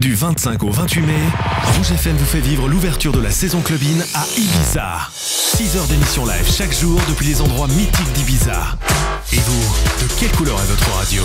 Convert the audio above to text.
Du 25 au 28 mai, Rouge FM vous fait vivre l'ouverture de la saison clubine à Ibiza. 6 heures d'émission live chaque jour depuis les endroits mythiques d'Ibiza. Et vous, de quelle couleur est votre radio?